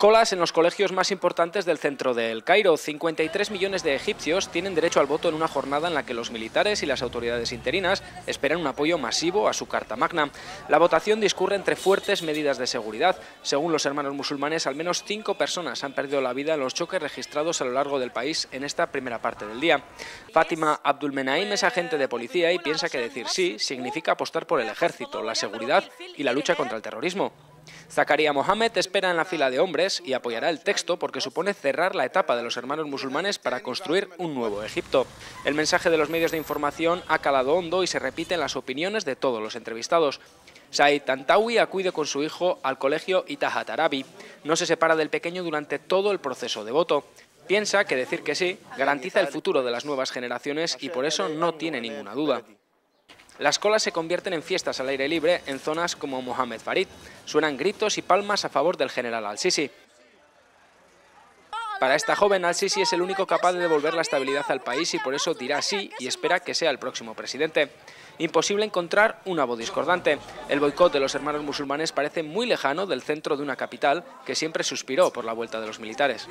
Colas en los colegios más importantes del centro de El Cairo. 53 millones de egipcios tienen derecho al voto en una jornada en la que los militares y las autoridades interinas esperan un apoyo masivo a su Carta Magna. La votación discurre entre fuertes medidas de seguridad. Según los hermanos musulmanes, al menos cinco personas han perdido la vida en los choques registrados a lo largo del país en esta primera parte del día. Fátima Abdulmenaim es agente de policía y piensa que decir sí significa apostar por el ejército, la seguridad y la lucha contra el terrorismo. Zakaria Mohamed espera en la fila de hombres y apoyará el texto porque supone cerrar la etapa de los hermanos musulmanes para construir un nuevo Egipto. El mensaje de los medios de información ha calado hondo y se repite en las opiniones de todos los entrevistados. Said Tantawi acude con su hijo al colegio Itahat Arabi. No se separa del pequeño durante todo el proceso de voto. Piensa que decir que sí garantiza el futuro de las nuevas generaciones y por eso no tiene ninguna duda. Las colas se convierten en fiestas al aire libre en zonas como Mohamed Farid. Suenan gritos y palmas a favor del general al-Sisi. Para esta joven, al-Sisi es el único capaz de devolver la estabilidad al país y por eso dirá sí y espera que sea el próximo presidente. Imposible encontrar una voz discordante. El boicot de los hermanos musulmanes parece muy lejano del centro de una capital que siempre suspiró por la vuelta de los militares.